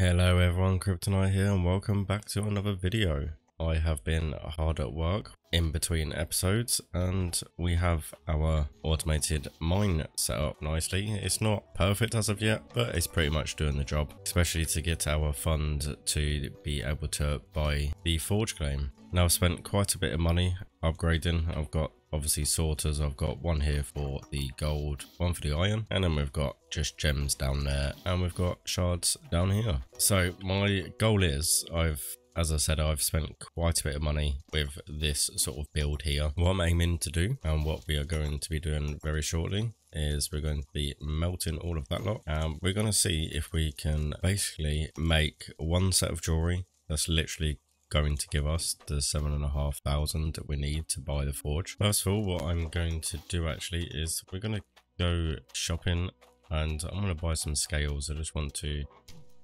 Hello everyone, Kryptonite here and welcome back to another video. I have been hard at work in between episodes and we have our automated mine set up nicely. It's not perfect as of yet, but it's pretty much doing the job, especially to get our fund to be able to buy the forge claim. Now I've spent quite a bit of money upgrading. I've got obviously sorters. I've got one here for the gold, one for the iron, and then we've got just gems down there, and we've got shards down here. So my goal is I've as I said, I've spent quite a bit of money with this sort of build here. What I'm aiming to do and what we are going to be doing very shortly is we're going to be melting all of that lot and we're going to see if we can basically make one set of jewelry that's literally going to give us the seven and a half thousand that we need to buy the forge. First of all, what I'm going to do actually is we're going to go shopping and I'm going to buy some scales. I just want to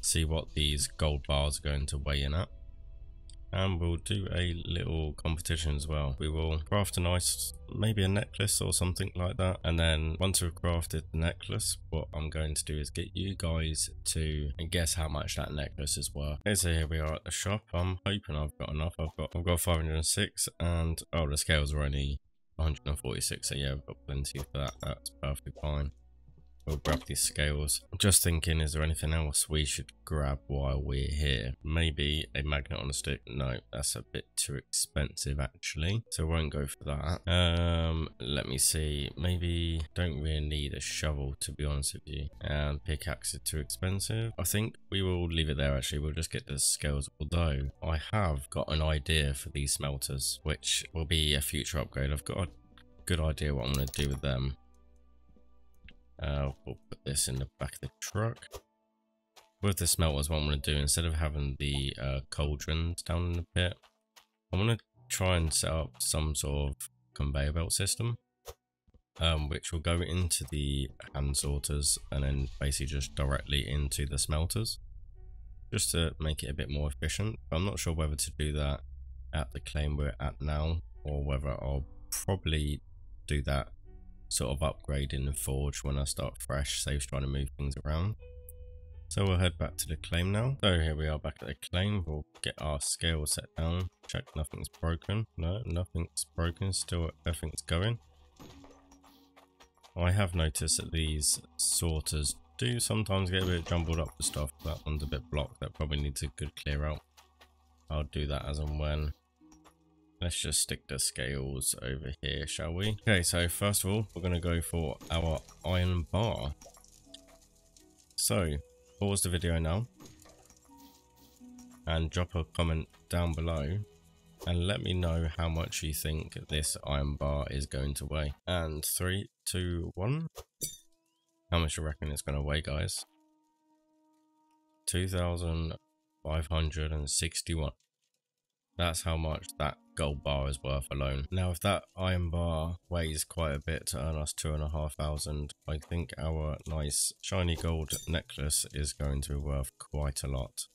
see what these gold bars are going to weigh in at and we'll do a little competition as well. We will craft a nice, maybe a necklace or something like that. And then once we've crafted the necklace, what I'm going to do is get you guys to guess how much that necklace is worth. Okay, so here we are at the shop. I'm hoping I've got enough. I've got, I've got 506 and, oh, the scales are only 146. So yeah, I've got plenty for that. That's perfectly fine. We'll grab these scales. I'm just thinking, is there anything else we should grab while we're here? Maybe a magnet on a stick. No, that's a bit too expensive actually. So I won't go for that. Um, let me see. Maybe don't really need a shovel to be honest with you. And pickaxe is too expensive. I think we will leave it there actually. We'll just get the scales. Although I have got an idea for these smelters, which will be a future upgrade. I've got a good idea what I'm going to do with them. Uh, we'll put this in the back of the truck. With the smelters, what I'm going to do, instead of having the uh, cauldrons down in the pit, I'm going to try and set up some sort of conveyor belt system. Um, which will go into the hand sorters and then basically just directly into the smelters just to make it a bit more efficient. I'm not sure whether to do that at the claim we're at now or whether I'll probably do that sort of upgrading the forge when I start fresh, saves trying to move things around. So we'll head back to the claim now. So here we are back at the claim. We'll get our scale set down. Check nothing's broken. No, nothing's broken. Still everything's going. I have noticed that these sorters do sometimes get a bit jumbled up with stuff. That one's a bit blocked. That probably needs a good clear out. I'll do that as and when. Let's just stick the scales over here, shall we? Okay, so first of all, we're going to go for our iron bar. So, pause the video now. And drop a comment down below. And let me know how much you think this iron bar is going to weigh. And three, two, one. How much do you reckon it's going to weigh, guys? 2,561. That's how much that gold bar is worth alone. Now, if that iron bar weighs quite a bit to earn us two and a half thousand, I think our nice shiny gold necklace is going to be worth quite a lot.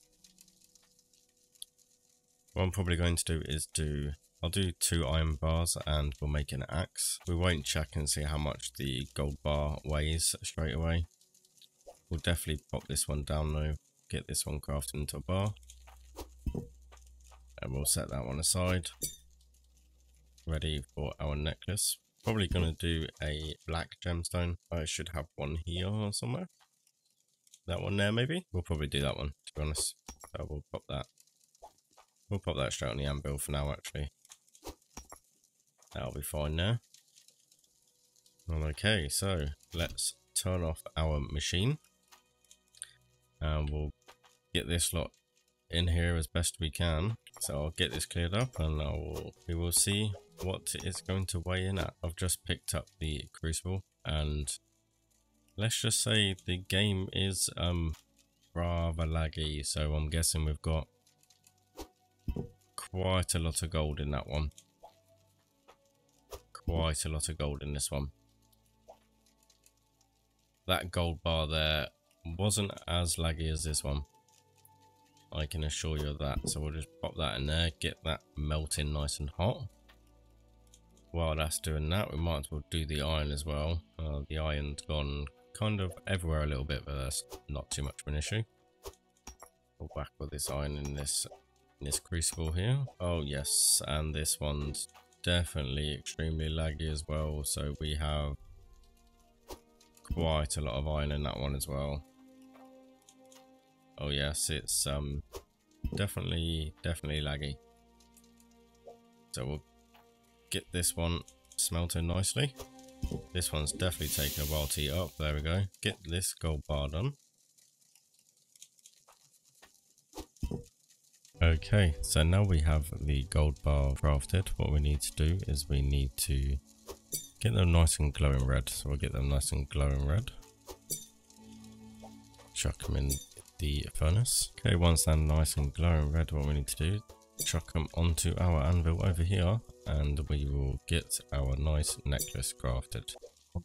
What I'm probably going to do is do I'll do two iron bars and we'll make an axe. We won't check and see how much the gold bar weighs straight away. We'll definitely pop this one down though, get this one crafted into a bar and we'll set that one aside. Ready for our necklace. Probably gonna do a black gemstone. I should have one here somewhere. That one there maybe? We'll probably do that one to be honest. So we'll pop that. We'll pop that straight on the anvil for now actually. That'll be fine there. Okay so let's turn off our machine. And we'll get this lot in here as best we can. So I'll get this cleared up and I will, we will see what it's going to weigh in at. I've just picked up the Crucible and let's just say the game is um rather laggy. So I'm guessing we've got quite a lot of gold in that one. Quite a lot of gold in this one. That gold bar there wasn't as laggy as this one. I can assure you of that. So we'll just pop that in there, get that melting nice and hot. While that's doing that, we might as well do the iron as well. Uh, the iron's gone kind of everywhere a little bit, but that's not too much of an issue. back with this iron in this in this crucible here. Oh yes, and this one's definitely extremely laggy as well. So we have quite a lot of iron in that one as well. Oh yes, it's um definitely definitely laggy. So we'll get this one smelted nicely. This one's definitely taking a while to heat up. There we go. Get this gold bar done. Okay, so now we have the gold bar crafted. What we need to do is we need to get them nice and glowing red. So we'll get them nice and glowing red. Chuck them in the furnace. Okay, once they're nice and glowing red, what we need to do, chuck them onto our anvil over here and we will get our nice necklace crafted.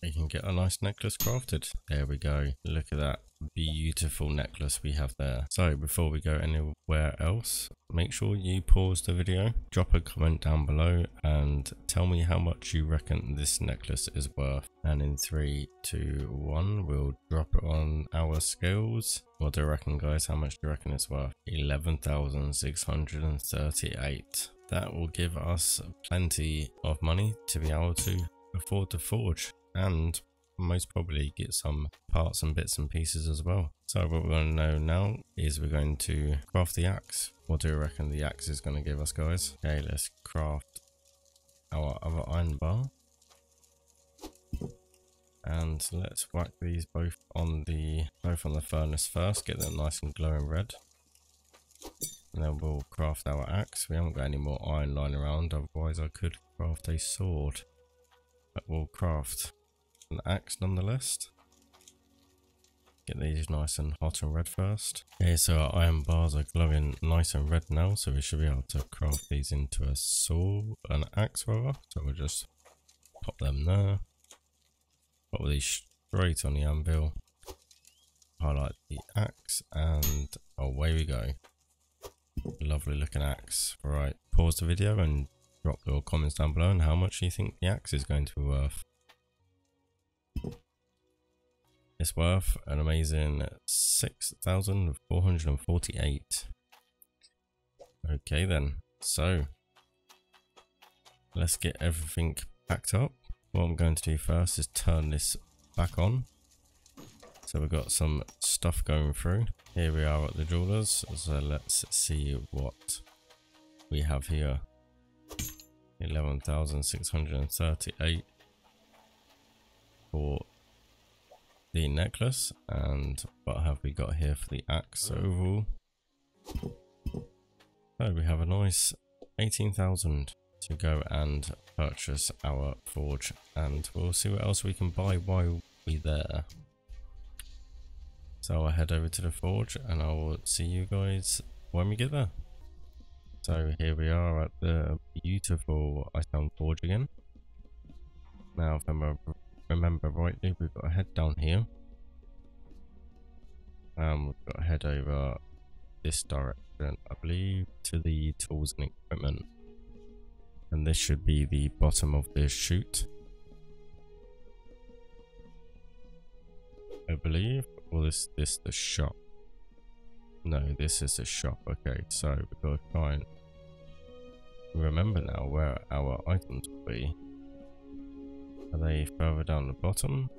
We can get a nice necklace crafted. There we go. Look at that beautiful necklace we have there. So before we go anywhere else, make sure you pause the video, drop a comment down below and tell me how much you reckon this necklace is worth. And in three, two, one, we'll drop it on our scales. What do you reckon guys? How much do you reckon it's worth? 11,638. That will give us plenty of money to be able to afford to forge and most probably get some parts and bits and pieces as well. So what we're going to know now is we're going to craft the axe. What do you reckon the axe is going to give us guys? Okay, let's craft our other iron bar. And let's whack these both on the both on the furnace first, get them nice and glowing red. And then we'll craft our axe. We haven't got any more iron lying around, otherwise I could craft a sword. But we'll craft an axe nonetheless. Get these nice and hot and red first. Okay, so our iron bars are glowing nice and red now, so we should be able to craft these into a saw, an axe rather. So we'll just pop them there. Put these straight on the anvil. Highlight the axe and away we go. Lovely looking axe. Right, pause the video and drop your comments down below on how much you think the axe is going to be worth. It's worth an amazing 6,448. Okay then, so let's get everything packed up. What I'm going to do first is turn this back on. So we've got some stuff going through. Here we are at the jewelers. So let's see what we have here. 11,638 for the necklace and what have we got here for the axe oval? So we have a nice 18,000 to go and purchase our forge and we'll see what else we can buy while we're there. So I'll head over to the forge and I'll see you guys when we get there. So here we are at the beautiful Icehelm Forge again. Now if I'm remember rightly, we've got to head down here. Um, we've got to head over this direction, I believe, to the tools and equipment. And this should be the bottom of this chute. I believe, or this this the shop. No, this is the shop. Okay, so we've got to and remember now where our items will be. Are they further down the bottom?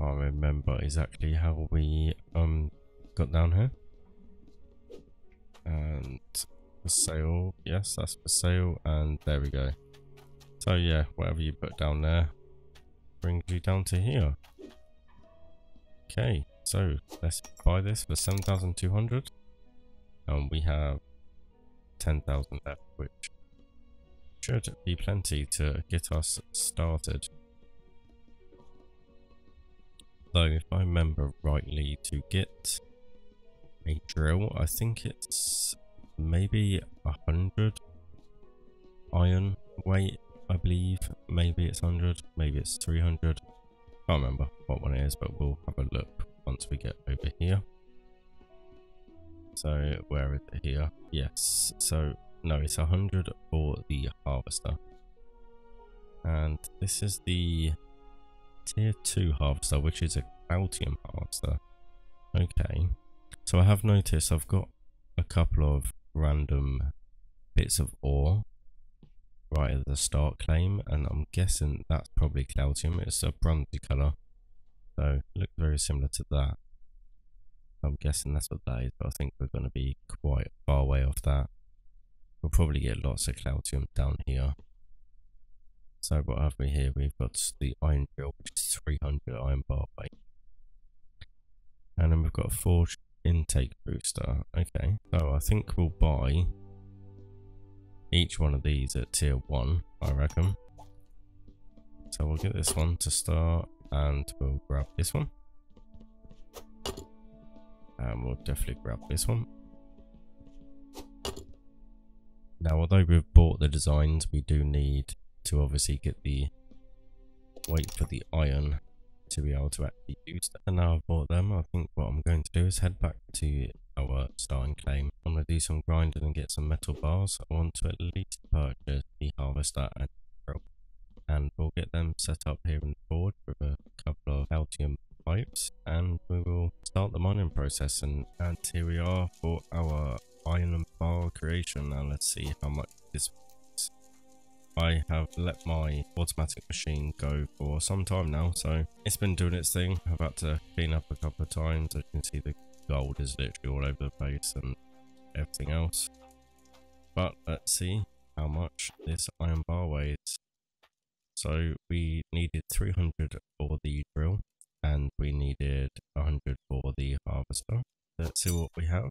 I remember exactly how we um got down here. And for sale, yes, that's for sale, and there we go. So yeah, whatever you put down there brings you down to here. Okay, so let's buy this for 7,200. And we have 10,000 left, which should be plenty to get us started. Though, if I remember rightly, to get a drill, I think it's maybe a hundred iron weight, I believe. Maybe it's 100, maybe it's 300. Can't remember what one it is, but we'll have a look once we get over here. So where is it here? Yes. So no, it's a 100 for the harvester. And this is the tier 2 harvester, which is a Caltium harvester. Okay. So I have noticed I've got a couple of random bits of ore right at the start claim, and I'm guessing that's probably Caltium. It's a bronzy colour. So, looks very similar to that. I'm guessing that's what that is, but I think we're going to be quite far away off that. We'll probably get lots of Caltium down here. So what have we here? We've got the iron drill, which is 300 iron bar weight. And then we've got a forge intake booster. Okay, so I think we'll buy each one of these at tier 1, I reckon. So we'll get this one to start and we'll grab this one. And we'll definitely grab this one. Now, although we've bought the designs, we do need to obviously get the wait for the iron to be able to actually use that. And now I've bought them, I think what I'm going to do is head back to our starting claim. I'm going to do some grinding and get some metal bars. I want to at least purchase the harvester and. And we'll get them set up here in the forge with a couple of Caltium pipes. And we will start the mining process. And, and here we are for our iron bar creation. Now let's see how much this I have let my automatic machine go for some time now, so it's been doing its thing. I've had to clean up a couple of times. As you can see, the gold is literally all over the place and everything else. But let's see how much this iron bar weighs. So we needed 300 for the drill and we needed 100 for the harvester. Let's see what we have.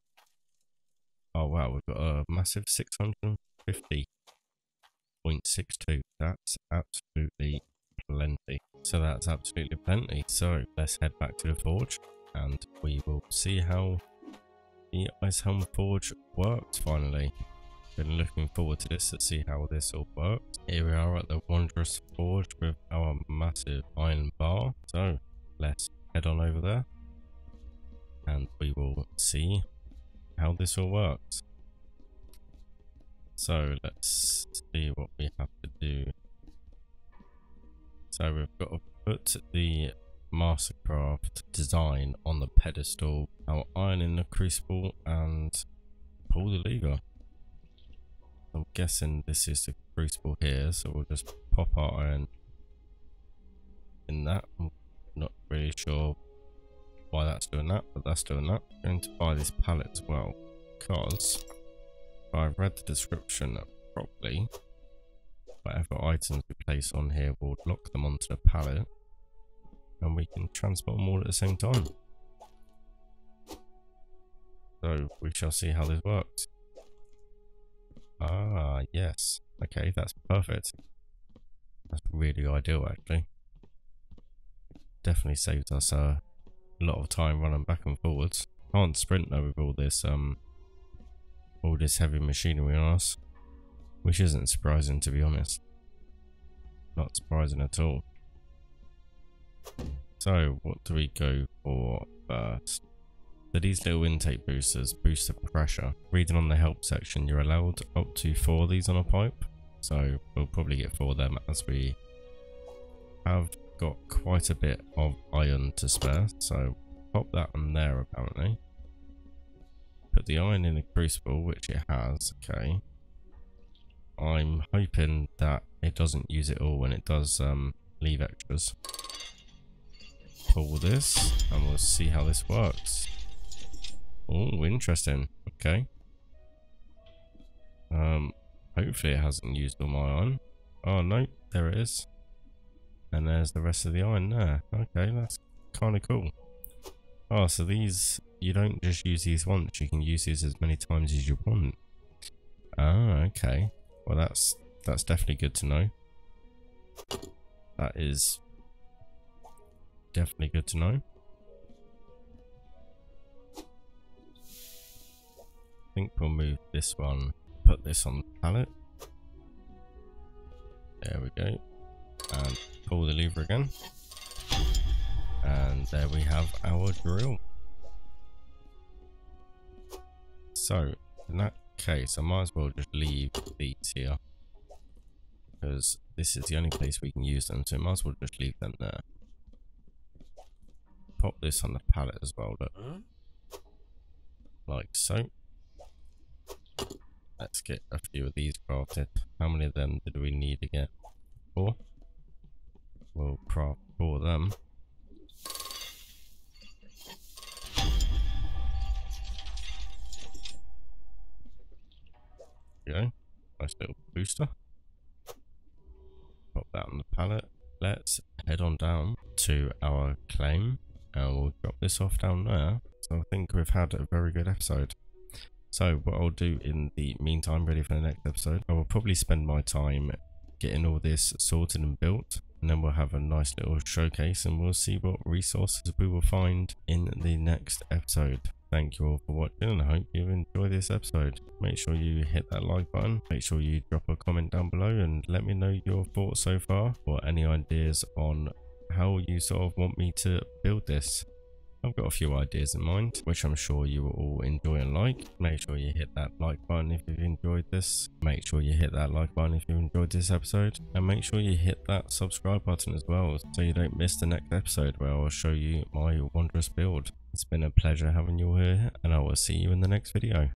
Oh wow, we've got a massive 650.62. That's absolutely plenty. So that's absolutely plenty. So let's head back to the forge and we will see how the Ice Helm Forge works finally. Been looking forward to this to see how this all works. Here we are at the Wondrous Forge with our massive iron bar. So let's head on over there and we will see how this all works. So let's see what we have to do. So we've got to put the Mastercraft design on the pedestal, our iron in the crucible and pull the lever. I'm guessing this is the crucible here, so we'll just pop our iron in that. Not really sure why that's doing that, but that's doing that. I'm going to buy this pallet as well, because I've read the description properly, whatever items we place on here will lock them onto the pallet and we can transport them all at the same time. So we shall see how this works. Ah, yes. Okay, that's perfect. That's really ideal actually. Definitely saves us a lot of time running back and forwards. Can't sprint though with all this um all this heavy machinery on us. Which isn't surprising to be honest. Not surprising at all. So what do we go for first? So these little intake boosters boost the pressure. Reading on the help section, you're allowed up to four of these on a pipe. So we'll probably get four of them as we have got quite a bit of iron to spare. So pop that on there apparently put the iron in the crucible, which it has, okay. I'm hoping that it doesn't use it all when it does um, leave extras. Pull this, and we'll see how this works. Oh, interesting. Okay. Um, hopefully it hasn't used all my iron. Oh, no, there it is. And there's the rest of the iron there. Okay, that's kind of cool. Oh, so these you don't just use these once, you can use these as many times as you want. Ah, okay. Well, that's that's definitely good to know. That is definitely good to know. I think we'll move this one, put this on the pallet. There we go. And pull the lever again. And there we have our drill. So, in that case, I might as well just leave these here. Because this is the only place we can use them, so I might as well just leave them there. pop this on the pallet as well, look. Like so. Let's get a few of these crafted. How many of them did we need to get? Four? We'll craft four of them. go. Nice little booster. Pop that on the pallet. Let's head on down to our claim and we'll drop this off down there. So I think we've had a very good episode. So what I'll do in the meantime, ready for the next episode, I will probably spend my time getting all this sorted and built. And then we'll have a nice little showcase and we'll see what resources we will find in the next episode. Thank you all for watching and I hope you've enjoyed this episode. Make sure you hit that like button. Make sure you drop a comment down below and let me know your thoughts so far or any ideas on how you sort of want me to build this. I've got a few ideas in mind, which I'm sure you will all enjoy like. Make sure you hit that like button if you've enjoyed this. Make sure you hit that like button if you enjoyed this episode. And make sure you hit that subscribe button as well, so you don't miss the next episode where I'll show you my wondrous build. It's been a pleasure having you here, and I will see you in the next video.